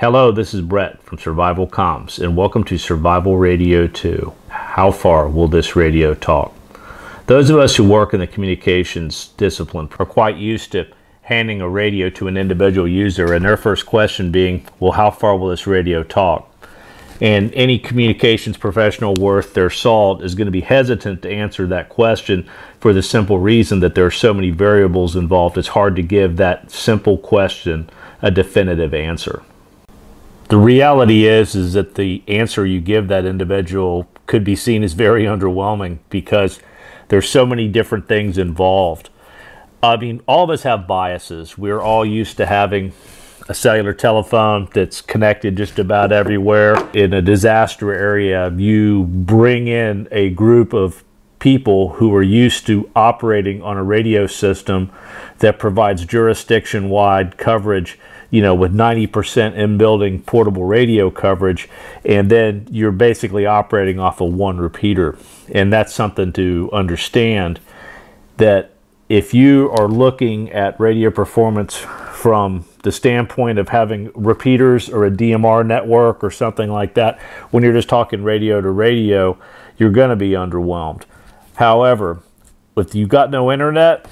Hello, this is Brett from Survival Comms, and welcome to Survival Radio 2. How far will this radio talk? Those of us who work in the communications discipline are quite used to handing a radio to an individual user and their first question being, well, how far will this radio talk? And any communications professional worth their salt is going to be hesitant to answer that question for the simple reason that there are so many variables involved. It's hard to give that simple question a definitive answer. The reality is is that the answer you give that individual could be seen as very underwhelming because there's so many different things involved. I mean, all of us have biases. We're all used to having a cellular telephone that's connected just about everywhere. In a disaster area, you bring in a group of people who are used to operating on a radio system that provides jurisdiction wide coverage you know, with 90% in building portable radio coverage, and then you're basically operating off of one repeater. And that's something to understand that if you are looking at radio performance from the standpoint of having repeaters or a DMR network or something like that, when you're just talking radio to radio, you're going to be underwhelmed. However, if you've got no internet,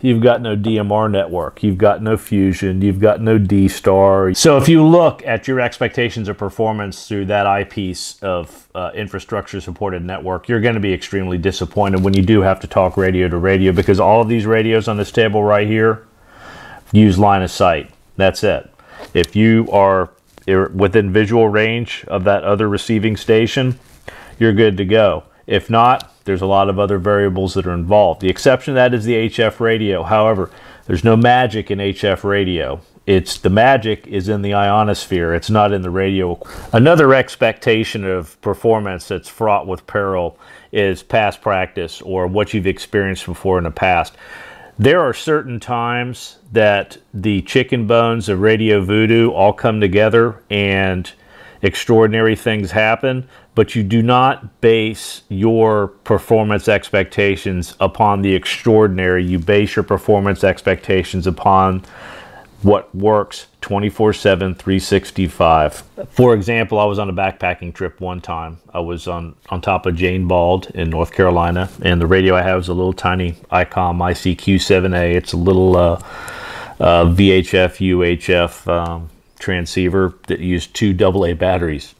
You've got no DMR network. You've got no Fusion. You've got no D-Star. So if you look at your expectations of performance through that eyepiece of uh, infrastructure supported network, you're going to be extremely disappointed when you do have to talk radio to radio because all of these radios on this table right here use line of sight. That's it. If you are within visual range of that other receiving station, you're good to go. If not, there's a lot of other variables that are involved. The exception to that is the HF radio. However, there's no magic in HF radio. It's the magic is in the ionosphere. It's not in the radio. Another expectation of performance that's fraught with peril is past practice or what you've experienced before in the past. There are certain times that the chicken bones of Radio Voodoo all come together and extraordinary things happen but you do not base your performance expectations upon the extraordinary. You base your performance expectations upon what works 24 7, 365. For example, I was on a backpacking trip one time. I was on, on top of Jane Bald in North Carolina, and the radio I have is a little tiny ICOM IC-Q7A. It's a little uh, uh, VHF UHF um, transceiver that used two AA batteries.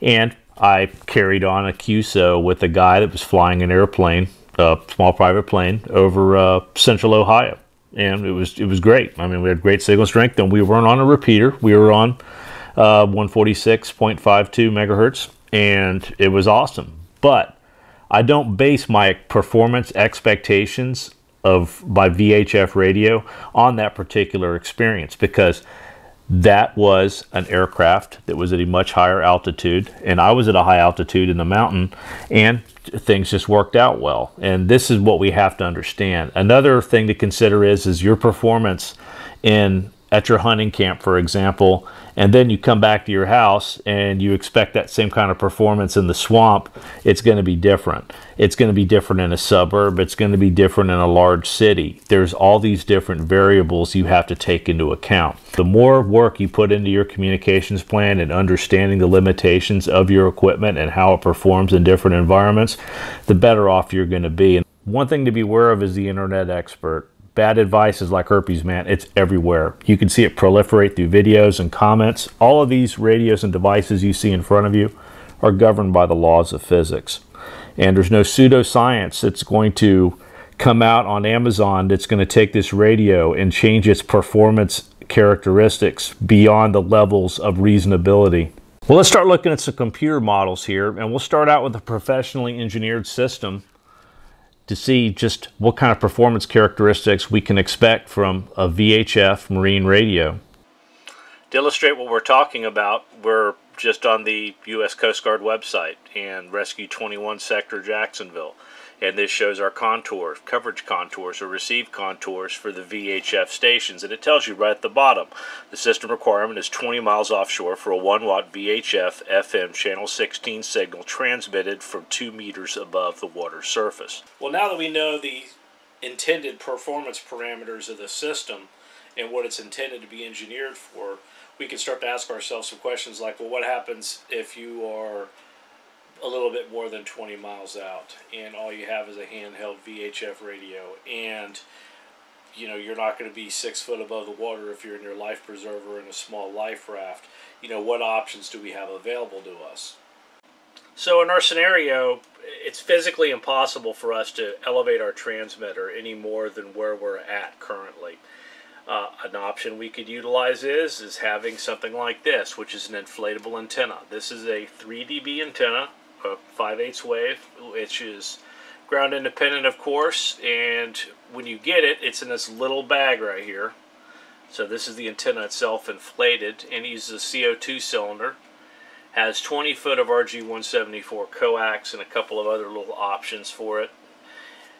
And I carried on a QSO with a guy that was flying an airplane, a small private plane, over uh, central Ohio. And it was it was great. I mean, we had great signal strength, and we weren't on a repeater. We were on uh, 146.52 megahertz, and it was awesome. But I don't base my performance expectations of my VHF radio on that particular experience because that was an aircraft that was at a much higher altitude and i was at a high altitude in the mountain and things just worked out well. And this is what we have to understand. Another thing to consider is is your performance in at your hunting camp, for example, and then you come back to your house and you expect that same kind of performance in the swamp, it's going to be different. It's going to be different in a suburb, it's going to be different in a large city. There's all these different variables you have to take into account. The more work you put into your communications plan and understanding the limitations of your equipment and how it performs in different environments, the better off you're going to be. And one thing to be aware of is the internet expert Bad advice is like herpes, man. It's everywhere. You can see it proliferate through videos and comments. All of these radios and devices you see in front of you are governed by the laws of physics. And there's no pseudoscience that's going to come out on Amazon that's going to take this radio and change its performance characteristics beyond the levels of reasonability. Well, let's start looking at some computer models here, and we'll start out with a professionally engineered system to see just what kind of performance characteristics we can expect from a VHF marine radio. To illustrate what we're talking about, we're just on the U.S. Coast Guard website and Rescue 21 Sector Jacksonville and this shows our contours, coverage contours or receive contours for the VHF stations. And it tells you right at the bottom the system requirement is 20 miles offshore for a 1 watt VHF FM channel 16 signal transmitted from 2 meters above the water surface. Well, now that we know the intended performance parameters of the system and what it's intended to be engineered for, we can start to ask ourselves some questions like, well, what happens if you are a little bit more than 20 miles out and all you have is a handheld VHF radio and you know you're not going to be six foot above the water if you're in your life preserver in a small life raft. You know what options do we have available to us? So in our scenario it's physically impossible for us to elevate our transmitter any more than where we're at currently. Uh, an option we could utilize is is having something like this which is an inflatable antenna. This is a 3 dB antenna a 5 8 wave which is ground independent of course and when you get it it's in this little bag right here. So this is the antenna itself inflated and uses a CO2 cylinder. Has 20 foot of RG174 coax and a couple of other little options for it.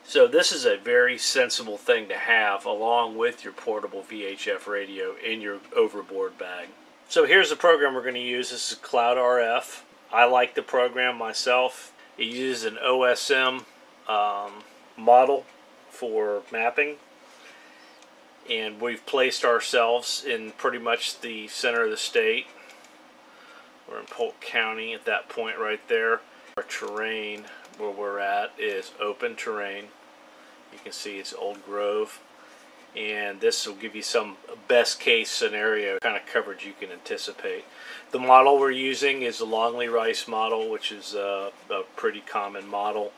So this is a very sensible thing to have along with your portable VHF radio in your overboard bag. So here's the program we're going to use. This is CloudRF I like the program myself. It uses an OSM um, model for mapping. And we've placed ourselves in pretty much the center of the state. We're in Polk County at that point right there. Our terrain where we're at is open terrain. You can see it's Old Grove and this will give you some best case scenario kind of coverage you can anticipate. The model we're using is the Longley Rice model which is a, a pretty common model.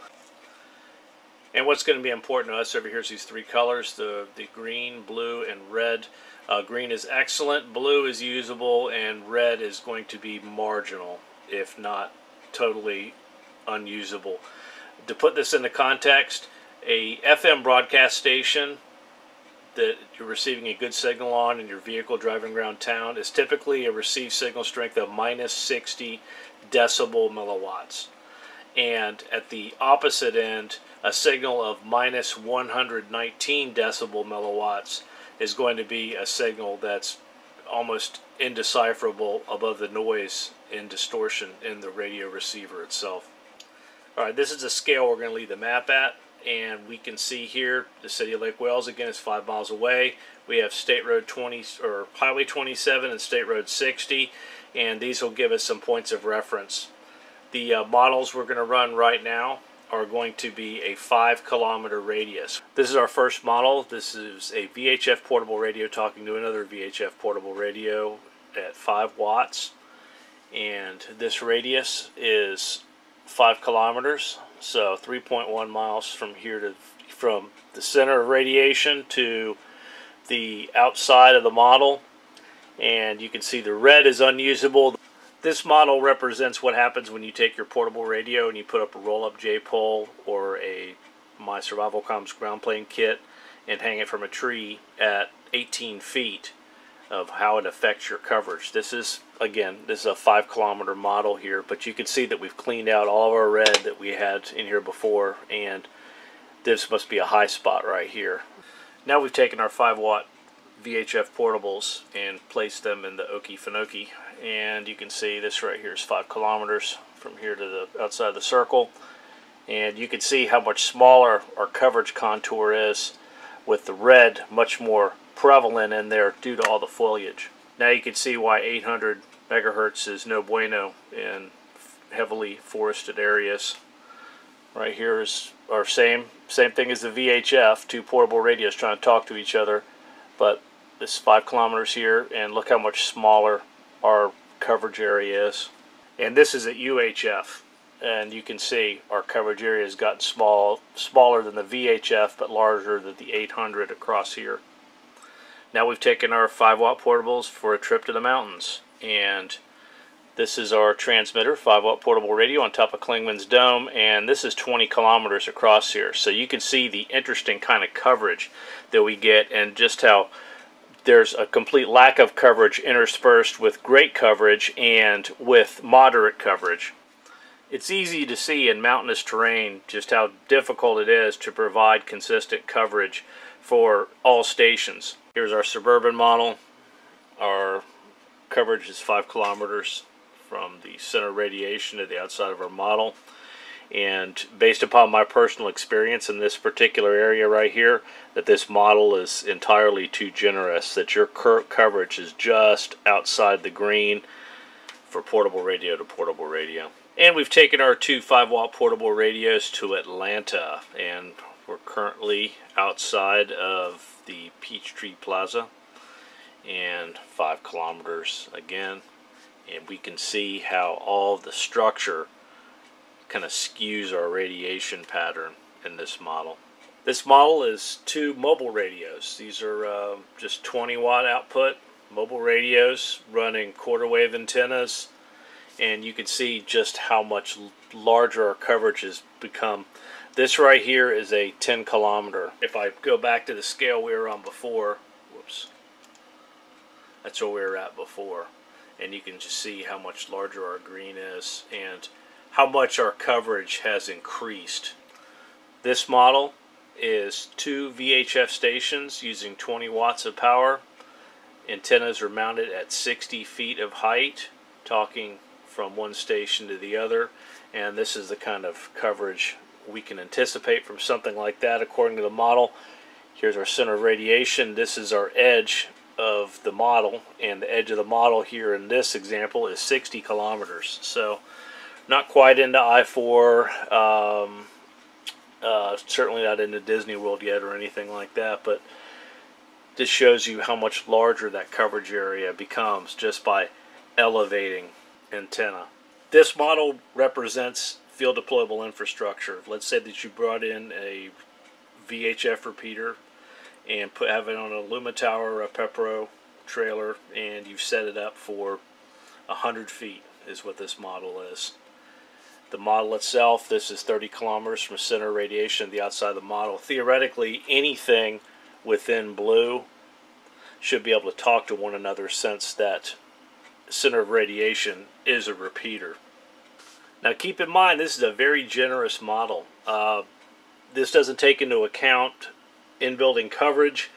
And what's going to be important to us over here is these three colors, the, the green, blue, and red. Uh, green is excellent, blue is usable, and red is going to be marginal, if not totally unusable. To put this into context, a FM broadcast station that you're receiving a good signal on in your vehicle driving around town is typically a received signal strength of minus 60 decibel milliwatts. And at the opposite end, a signal of minus 119 decibel milliwatts is going to be a signal that's almost indecipherable above the noise and distortion in the radio receiver itself. Alright, this is the scale we're going to leave the map at and we can see here the city of Lake Wales again is five miles away. We have State Road 20 or Highway 27 and State Road 60, and these will give us some points of reference. The uh, models we're going to run right now are going to be a five kilometer radius. This is our first model. This is a VHF portable radio talking to another VHF portable radio at 5 watts. And this radius is 5 kilometers so 3.1 miles from here to from the center of radiation to the outside of the model. And you can see the red is unusable. This model represents what happens when you take your portable radio and you put up a roll-up J-pole or a my survival comms ground plane kit and hang it from a tree at 18 feet of how it affects your coverage. This is, again, this is a five kilometer model here, but you can see that we've cleaned out all of our red that we had in here before, and this must be a high spot right here. Now we've taken our 5 watt VHF portables and placed them in the Okefenokee, and you can see this right here is 5 kilometers from here to the outside of the circle, and you can see how much smaller our coverage contour is with the red much more prevalent in there due to all the foliage. Now you can see why 800 megahertz is no bueno in heavily forested areas. Right here is our same same thing as the VHF, two portable radios trying to talk to each other, but this is five kilometers here, and look how much smaller our coverage area is. And this is at UHF, and you can see our coverage area has gotten small, smaller than the VHF, but larger than the 800 across here. Now we've taken our 5 watt portables for a trip to the mountains and this is our transmitter, 5 watt portable radio on top of Clingman's Dome and this is 20 kilometers across here. So you can see the interesting kind of coverage that we get and just how there's a complete lack of coverage interspersed with great coverage and with moderate coverage. It's easy to see in mountainous terrain just how difficult it is to provide consistent coverage for all stations. Here's our suburban model. Our coverage is 5 kilometers from the center radiation to the outside of our model. And based upon my personal experience in this particular area right here, that this model is entirely too generous, that your current coverage is just outside the green for portable radio to portable radio. And we've taken our two 5 watt portable radios to Atlanta, and we're currently outside of the Peachtree Plaza and 5 kilometers again. And we can see how all the structure kind of skews our radiation pattern in this model. This model is two mobile radios. These are uh, just 20 watt output mobile radios running quarter wave antennas and you can see just how much larger our coverage has become. This right here is a 10 kilometer. If I go back to the scale we were on before, whoops, that's where we were at before. And you can just see how much larger our green is and how much our coverage has increased. This model is two VHF stations using 20 watts of power. Antennas are mounted at 60 feet of height, talking from one station to the other. And this is the kind of coverage we can anticipate from something like that according to the model. Here's our center of radiation. This is our edge of the model. And the edge of the model here in this example is 60 kilometers. So not quite into I-4. Um, uh, certainly not into Disney World yet or anything like that. But this shows you how much larger that coverage area becomes just by elevating antenna. This model represents field deployable infrastructure. Let's say that you brought in a VHF repeater and put have it on a Luma tower or a Pepro trailer and you've set it up for 100 feet is what this model is. The model itself, this is 30 kilometers from center radiation the outside of the model. Theoretically, anything within blue should be able to talk to one another since that center of radiation is a repeater. Now keep in mind this is a very generous model. Uh, this doesn't take into account in-building coverage.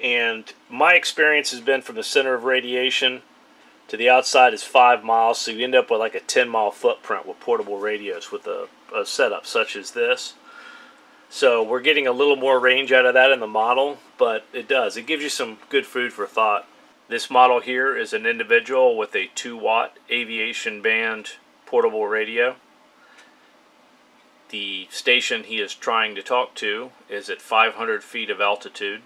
And my experience has been from the center of radiation to the outside is five miles so you end up with like a 10 mile footprint with portable radios with a, a setup such as this. So we're getting a little more range out of that in the model but it does. It gives you some good food for thought. This model here is an individual with a 2 watt aviation band portable radio. The station he is trying to talk to is at 500 feet of altitude.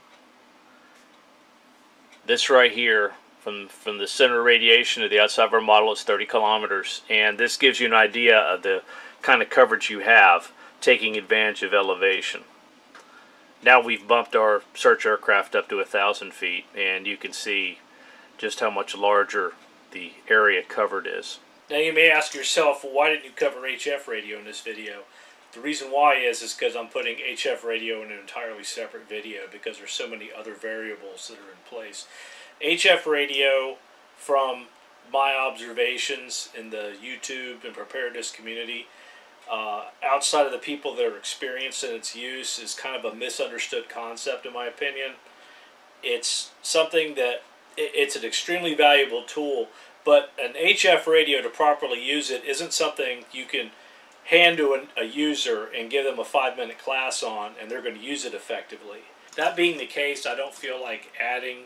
This right here from, from the center radiation to the outside of our model is 30 kilometers and this gives you an idea of the kind of coverage you have taking advantage of elevation. Now we've bumped our search aircraft up to thousand feet and you can see just how much larger the area covered is. Now you may ask yourself, well, why didn't you cover HF radio in this video? The reason why is is because I'm putting HF radio in an entirely separate video because there's so many other variables that are in place. HF radio, from my observations in the YouTube and preparedness community, uh, outside of the people that are experienced in its use, is kind of a misunderstood concept in my opinion. It's something that it's an extremely valuable tool, but an HF radio to properly use it isn't something you can hand to an, a user and give them a five minute class on and they're going to use it effectively. That being the case, I don't feel like adding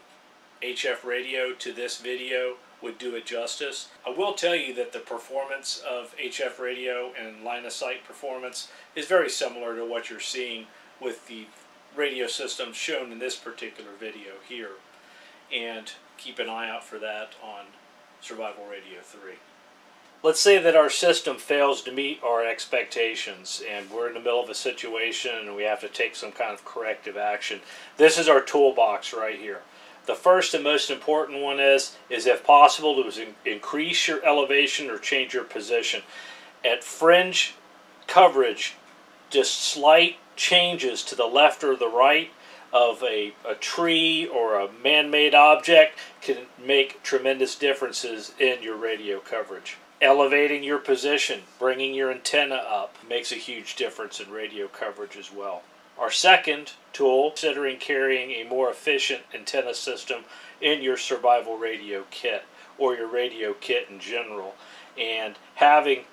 HF radio to this video would do it justice. I will tell you that the performance of HF radio and line of sight performance is very similar to what you're seeing with the radio system shown in this particular video here and keep an eye out for that on Survival Radio 3. Let's say that our system fails to meet our expectations and we're in the middle of a situation and we have to take some kind of corrective action. This is our toolbox right here. The first and most important one is, is if possible, to increase your elevation or change your position. At fringe coverage, just slight changes to the left or the right of a, a tree or a man-made object can make tremendous differences in your radio coverage. Elevating your position, bringing your antenna up, makes a huge difference in radio coverage as well. Our second tool, considering carrying a more efficient antenna system in your survival radio kit or your radio kit in general, and having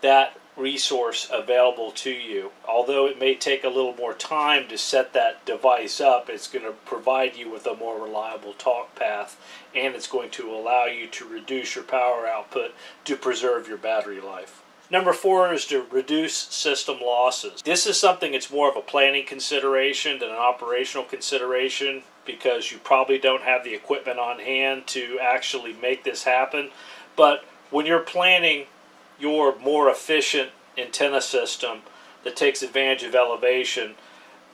that resource available to you. Although it may take a little more time to set that device up, it's going to provide you with a more reliable talk path and it's going to allow you to reduce your power output to preserve your battery life. Number four is to reduce system losses. This is something that's more of a planning consideration than an operational consideration because you probably don't have the equipment on hand to actually make this happen. But when you're planning your more efficient antenna system that takes advantage of elevation,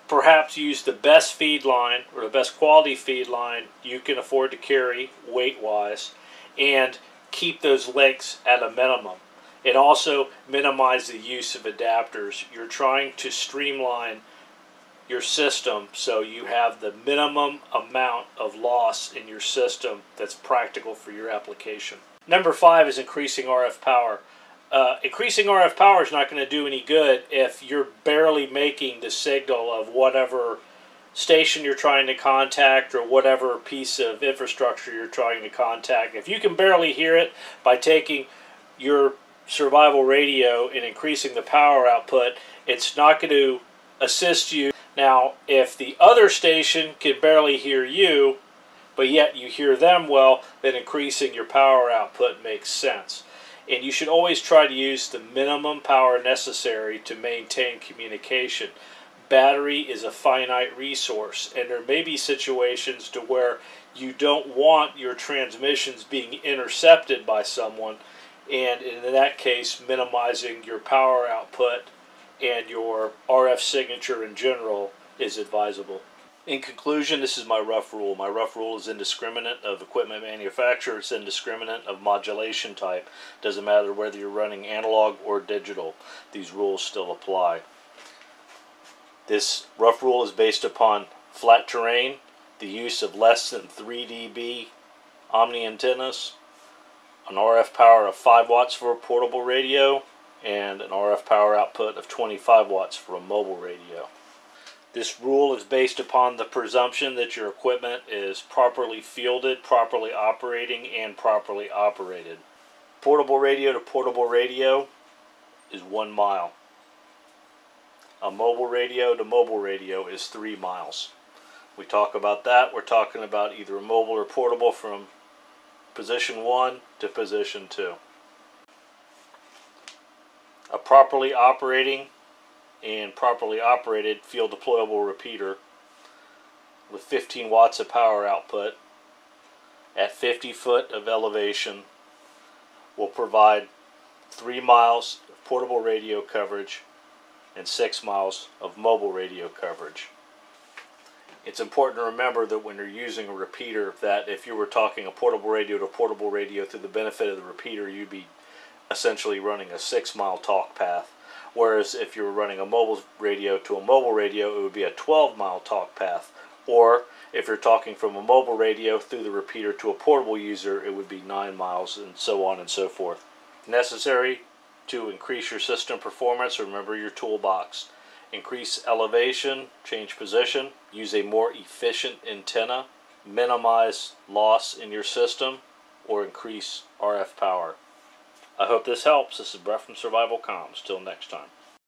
perhaps use the best feed line or the best quality feed line you can afford to carry weight wise and keep those links at a minimum. And also minimize the use of adapters. You're trying to streamline your system so you have the minimum amount of loss in your system that's practical for your application. Number five is increasing RF power. Uh, increasing RF power is not going to do any good if you're barely making the signal of whatever station you're trying to contact or whatever piece of infrastructure you're trying to contact. If you can barely hear it by taking your survival radio and increasing the power output, it's not going to assist you. Now, if the other station can barely hear you, but yet you hear them well, then increasing your power output makes sense and you should always try to use the minimum power necessary to maintain communication. Battery is a finite resource, and there may be situations to where you don't want your transmissions being intercepted by someone, and in that case, minimizing your power output and your RF signature in general is advisable. In conclusion, this is my rough rule. My rough rule is indiscriminate of equipment manufacturer. It's indiscriminate of modulation type. Doesn't matter whether you're running analog or digital. These rules still apply. This rough rule is based upon flat terrain, the use of less than 3 dB omni antennas, an RF power of 5 watts for a portable radio, and an RF power output of 25 watts for a mobile radio. This rule is based upon the presumption that your equipment is properly fielded, properly operating, and properly operated. Portable radio to portable radio is one mile. A mobile radio to mobile radio is three miles. We talk about that, we're talking about either a mobile or portable from position one to position two. A properly operating and properly operated field deployable repeater with 15 watts of power output at 50 foot of elevation will provide 3 miles of portable radio coverage and 6 miles of mobile radio coverage. It's important to remember that when you're using a repeater that if you were talking a portable radio to portable radio through the benefit of the repeater you'd be essentially running a 6 mile talk path Whereas if you were running a mobile radio to a mobile radio, it would be a 12 mile talk path. Or if you're talking from a mobile radio through the repeater to a portable user, it would be 9 miles and so on and so forth. Necessary to increase your system performance, remember your toolbox. Increase elevation, change position, use a more efficient antenna, minimize loss in your system, or increase RF power. I hope this helps. This is Brett from Survival Comms. Till next time.